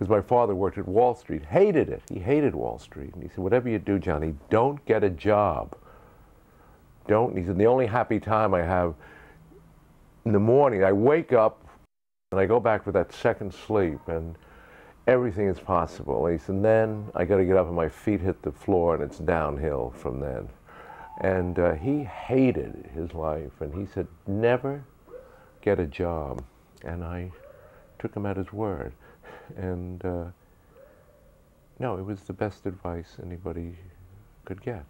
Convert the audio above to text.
because my father worked at Wall Street, hated it. He hated Wall Street. And he said, whatever you do, Johnny, don't get a job. Don't. He said, the only happy time I have in the morning, I wake up and I go back for that second sleep and everything is possible. And he said, and then I got to get up and my feet hit the floor and it's downhill from then. And uh, he hated his life and he said, never get a job. And I took him at his word. And uh, no, it was the best advice anybody could get.